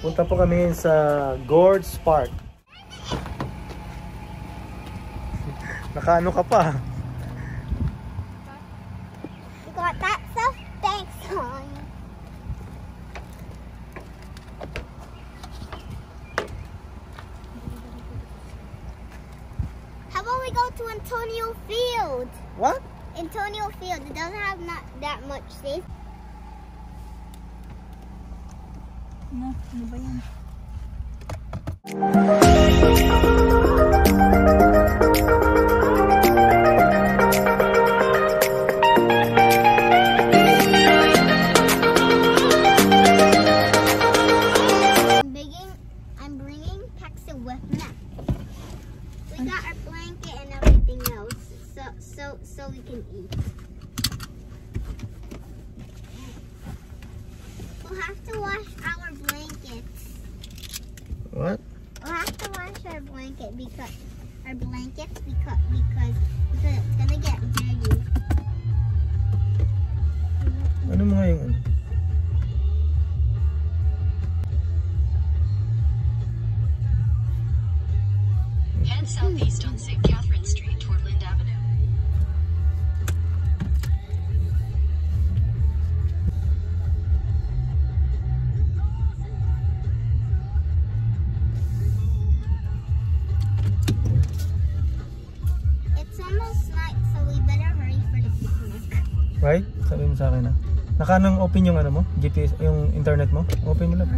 Punta po kami sa Gorge Park. Nakaano ka pa? You got that stuff? Thanks, hon. How about we go to Antonio Field? What? Antonio Field. It doesn't have not that much space. Ano? Ano ba yan? I'm bringing, I'm bringing Paxa with me. We got our blanket and everything else, so so so we can eat. We'll have to wash our blankets. What? We'll have to wash our blanket because our blankets because because sa akin ah. Nakanang open yung ano mo? GPS, yung internet mo? Open mo nila.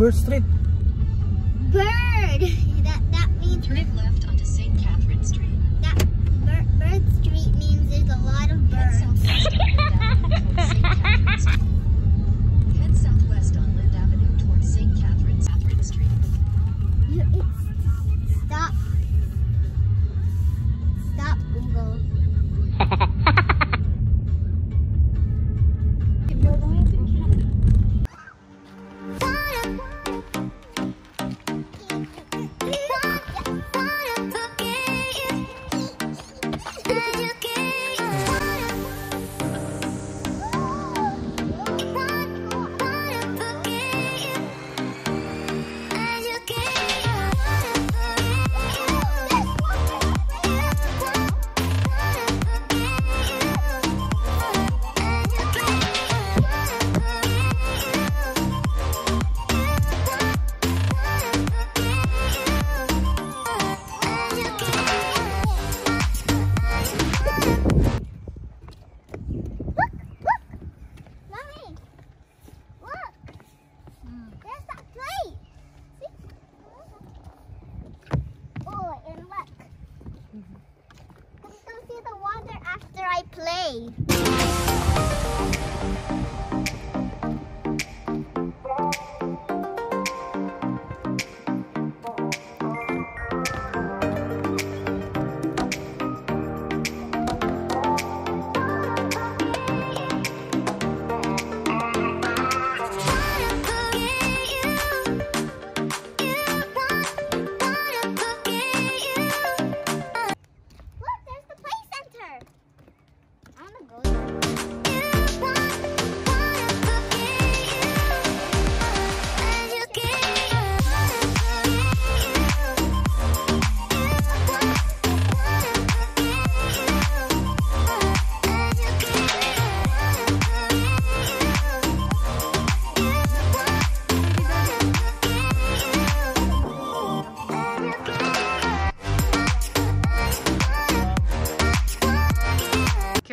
Bird Street. Bird! That, that means... Turn left play.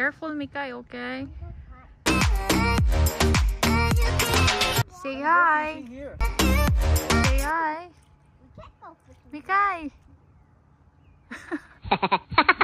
Careful, Mikay, okay? Say hi. Here. Say hi. We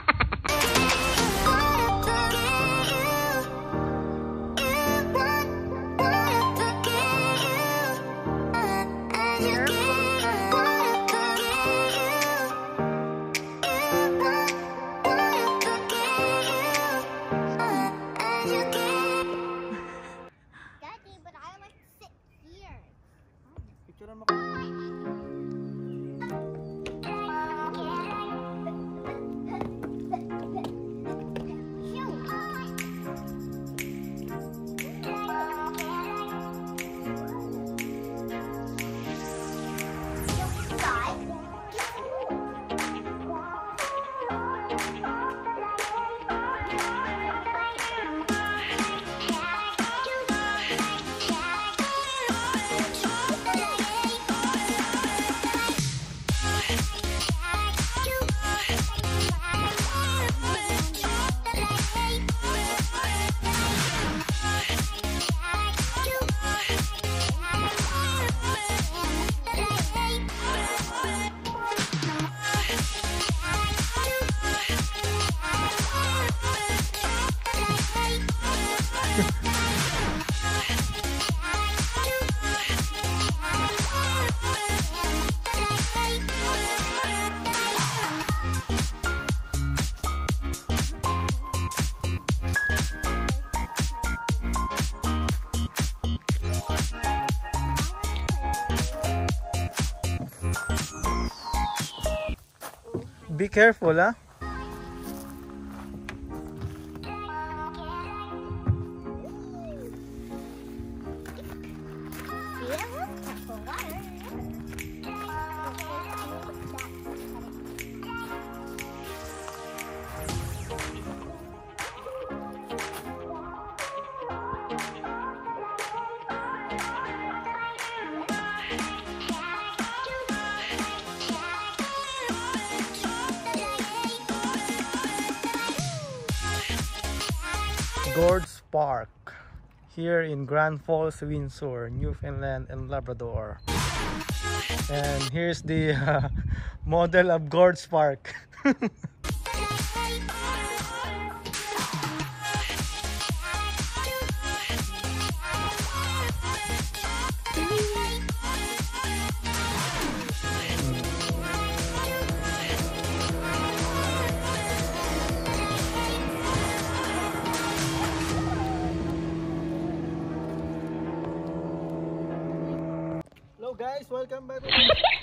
Be careful, ha? Huh? Gorge Park here in Grand Falls, Windsor, Newfoundland and Labrador. And here's the uh, model of Gorge Park. guys, welcome back.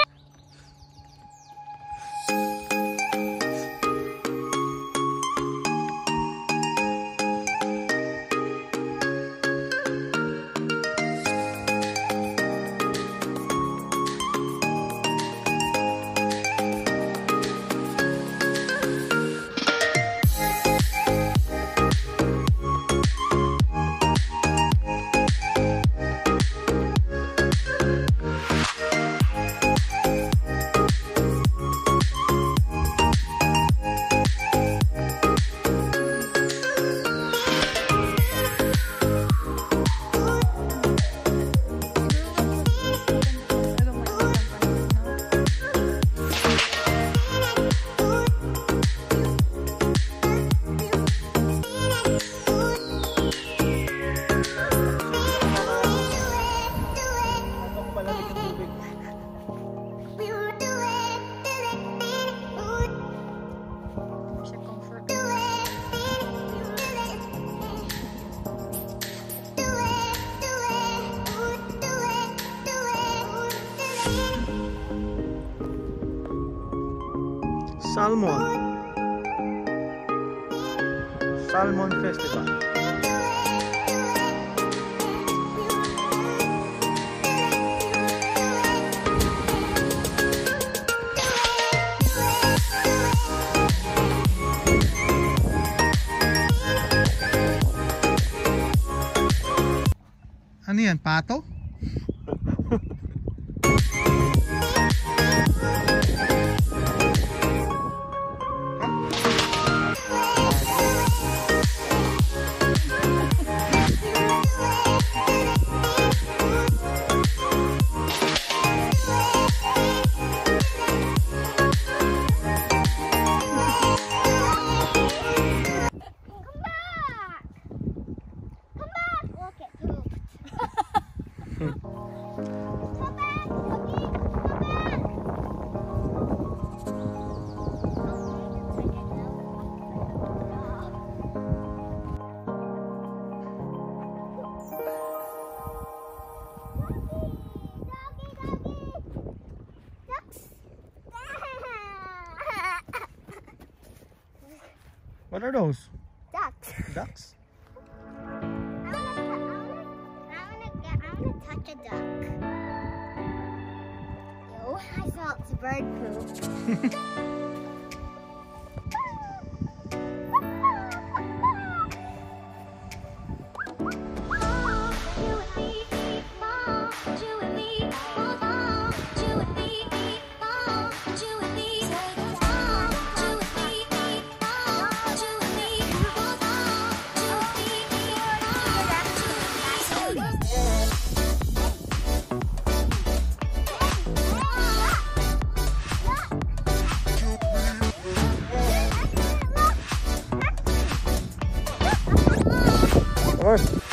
Salmon. Salmon Festival. Ano yan? Pato? What are those? Ducks. Ducks? I wanna, I wanna, I wanna get, I wanna touch a duck. Ew, I felt bird poop. Of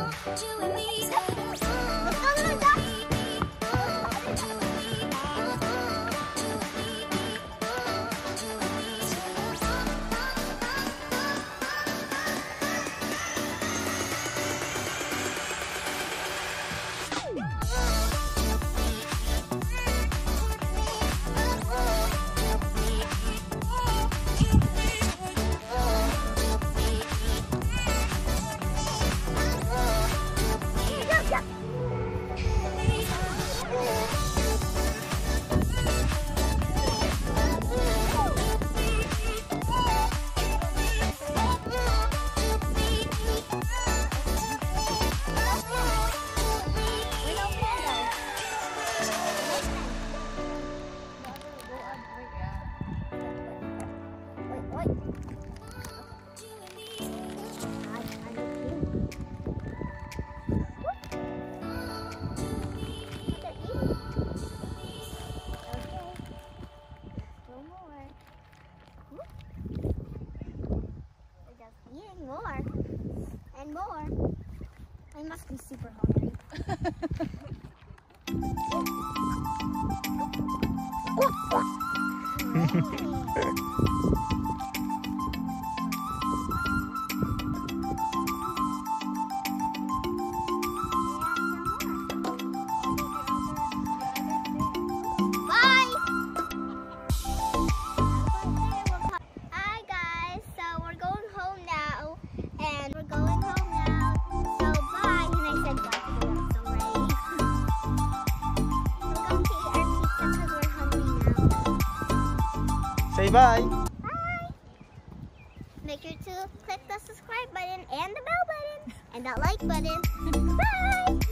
Eating Say bye. Bye. Make sure to click the subscribe button and the bell button and that like button. bye.